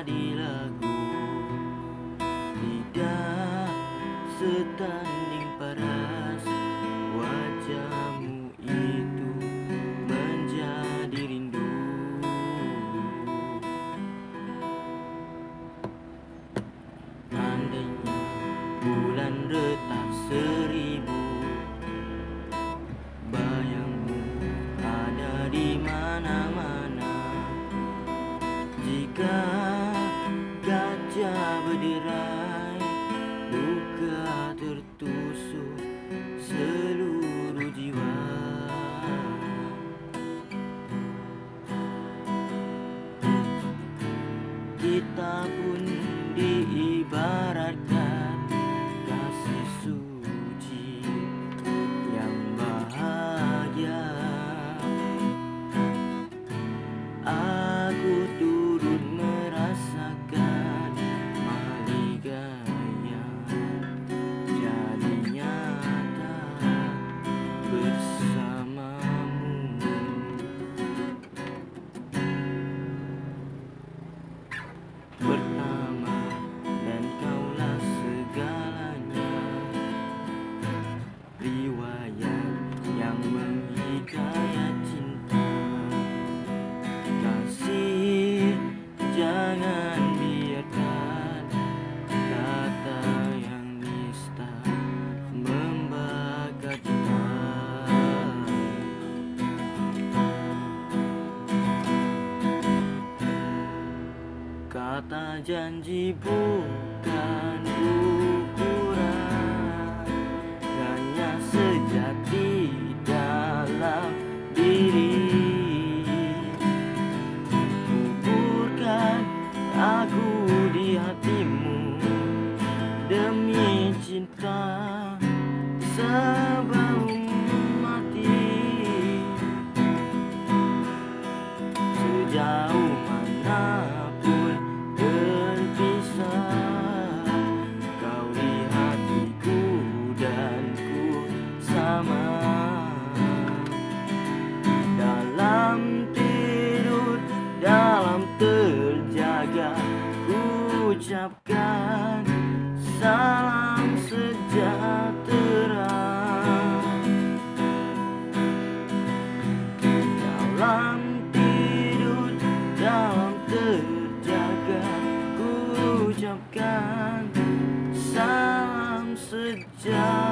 menjadi lagu Tidak setanding paras Wajahmu itu menjadi rindu. Andainya bulan retak seribu. Bayangmu ada di mana-mana. Jika berderai Luka tertusuk seluruh jiwa. Kita pun diibaratkan Riwayat yang menghikayat cinta. Kasih jangan biarkan Kata yang nista membakar kita Kata janji bukan ukuran cinta sebelum mati. Sejauh mana pun berpisah Kau di hatiku dan ku sama. Dalam tidur, dalam terjaga ucapkan salam sejahtera dalam tidur, dalam terjaga. Ku ucapkan salam sejahtera